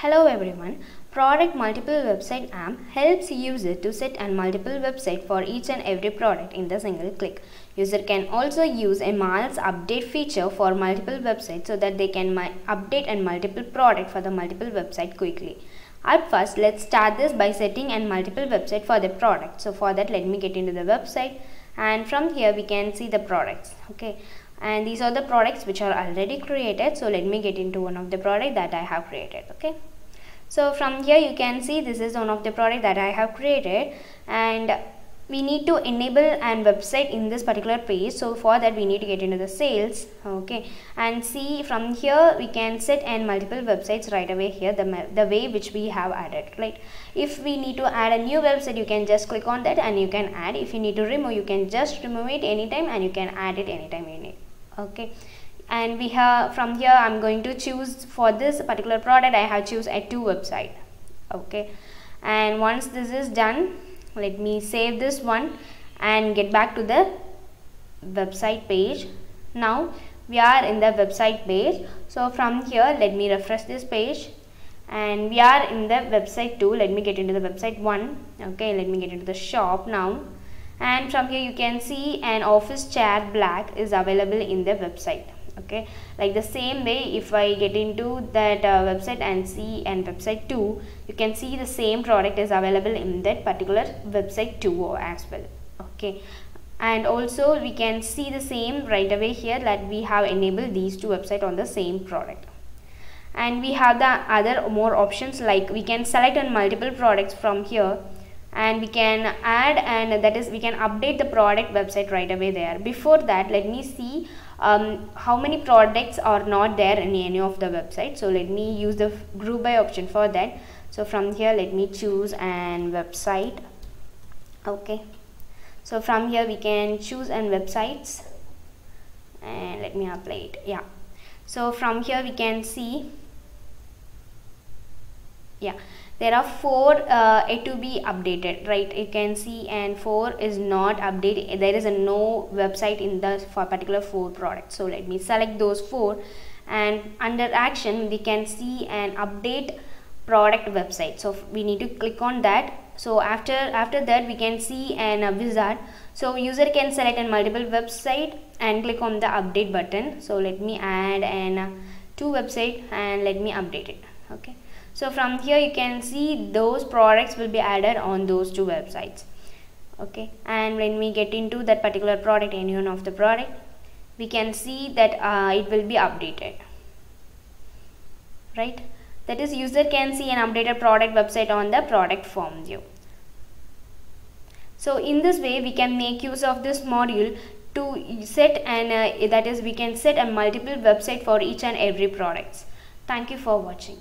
Hello everyone. Product Multiple Website AMP helps user to set and multiple website for each and every product in the single click. User can also use a mass update feature for multiple websites so that they can update and multiple product for the multiple website quickly. At first, let's start this by setting and multiple website for the product. So for that, let me get into the website and from here we can see the products. Okay and these are the products which are already created. So let me get into one of the product that I have created okay? So from here you can see this is one of the product that I have created. And we need to enable an website in this particular page. So for that we need to get into the sales okay? And see from here we can set and multiple websites right away here the, the way which we have added right? If we need to add a new website you can just click on that and you can add. If you need to remove you can just remove it anytime and you can add it anytime you need okay. And we have from here I'm going to choose for this particular product I have choose a two website. Okay. And once this is done let me save this one and get back to the website page. Now we are in the website page. So from here let me refresh this page. And we are in the website 2 let me get into the website 1 okay let me get into the shop now and from here you can see an office chair black is available in the website okay? Like the same way if I get into that uh, website and see and website 2 you can see the same product is available in that particular website 2 as well okay? And also we can see the same right away here that we have enabled these two website on the same product. And we have the other more options like we can select on multiple products from here and we can add and that is we can update the product website right away there. Before that let me see um, how many products are not there in any of the website. So let me use the group by option for that. So from here let me choose an website. Okay. So from here we can choose an websites. And let me apply it. Yeah. So from here we can see yeah. There are four uh, to be updated right? You can see and four is not updated. There is a no website in the for particular four products. So let me select those four and under action we can see an update product website. So we need to click on that. So after after that we can see an uh, wizard. So user can select a multiple website and click on the update button. So let me add an uh, two website and let me update it. Okay so from here you can see those products will be added on those two websites. Okay? And when we get into that particular product any one of the product we can see that uh, it will be updated. Right? That is user can see an updated product website on the product form view. So in this way we can make use of this module to set and uh, that is we can set a multiple website for each and every products. Thank you for watching